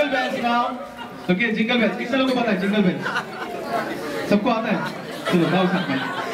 Jingle bells now क्या jingle bells कितने लोगों को पता है जिंगल बेल्स सबको आता है? चलो गाओ साथ में